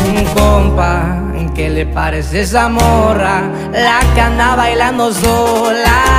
Un Compa, ¿qué le parece esa morra? La que anda bailando sola